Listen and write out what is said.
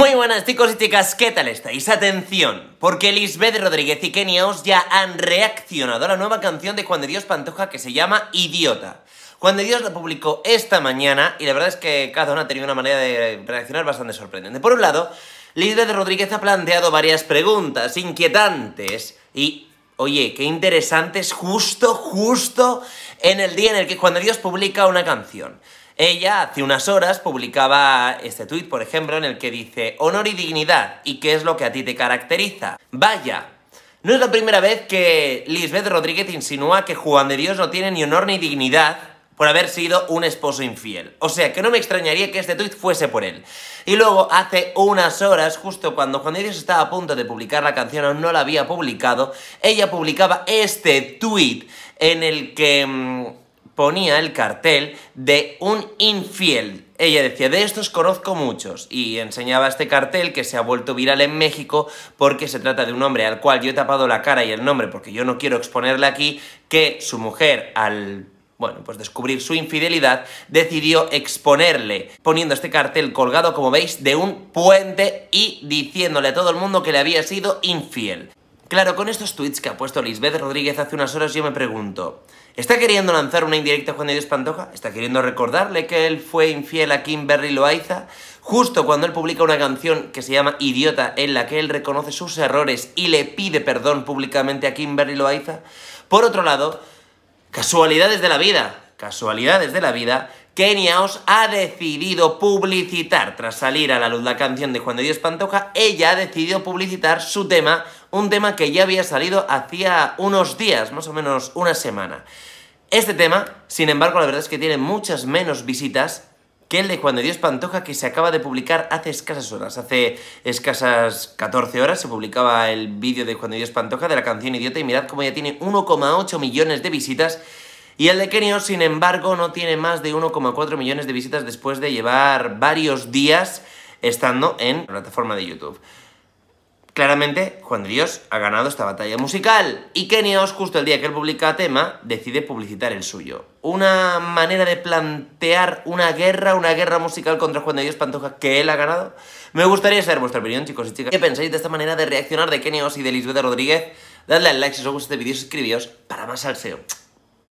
Muy buenas chicos y chicas, ¿qué tal estáis? Atención, porque Lisbeth Rodríguez y Kenia Os ya han reaccionado a la nueva canción de Juan de Dios Pantoja que se llama Idiota. Juan de Dios la publicó esta mañana y la verdad es que cada una ha tenido una manera de reaccionar bastante sorprendente. Por un lado, Lisbeth Rodríguez ha planteado varias preguntas inquietantes y Oye, qué interesantes justo, justo en el día en el que Juan de Dios publica una canción. Ella hace unas horas publicaba este tuit, por ejemplo, en el que dice honor y dignidad, ¿y qué es lo que a ti te caracteriza? Vaya, no es la primera vez que Lisbeth Rodríguez insinúa que Juan de Dios no tiene ni honor ni dignidad por haber sido un esposo infiel. O sea, que no me extrañaría que este tuit fuese por él. Y luego, hace unas horas, justo cuando Juan de Dios estaba a punto de publicar la canción o no la había publicado, ella publicaba este tuit en el que... Mm, ponía el cartel de un infiel. Ella decía, de estos conozco muchos, y enseñaba este cartel que se ha vuelto viral en México porque se trata de un hombre al cual yo he tapado la cara y el nombre porque yo no quiero exponerle aquí, que su mujer al bueno, pues descubrir su infidelidad, decidió exponerle, poniendo este cartel colgado, como veis, de un puente y diciéndole a todo el mundo que le había sido infiel. Claro, con estos tweets que ha puesto Lisbeth Rodríguez hace unas horas yo me pregunto, ¿está queriendo lanzar una indirecta a Juan de Dios Pantoja? ¿Está queriendo recordarle que él fue infiel a Kimberly Loaiza? Justo cuando él publica una canción que se llama Idiota, en la que él reconoce sus errores y le pide perdón públicamente a Kimberly Loaiza. Por otro lado, casualidades de la vida, casualidades de la vida, Kenia Os ha decidido publicitar, tras salir a la luz la canción de Juan de Dios Pantoja, ella ha decidido publicitar su tema, un tema que ya había salido hacía unos días, más o menos una semana. Este tema, sin embargo, la verdad es que tiene muchas menos visitas que el de Juan de Dios Pantoja que se acaba de publicar hace escasas horas. Hace escasas 14 horas se publicaba el vídeo de Juan de Dios Pantoja de la canción Idiota y mirad cómo ya tiene 1,8 millones de visitas y el de Kenio, sin embargo, no tiene más de 1,4 millones de visitas después de llevar varios días estando en la plataforma de YouTube. Claramente, Juan Dios ha ganado esta batalla musical y Kenios, justo el día que él publica tema, decide publicitar el suyo. Una manera de plantear una guerra, una guerra musical contra Juan de Dios Pantoja que él ha ganado. Me gustaría saber vuestra opinión, chicos y chicas. ¿Qué pensáis de esta manera de reaccionar de Kenios y de Lisbeth Rodríguez? Dadle al like si os gusta este vídeo y suscribíos para más salseo.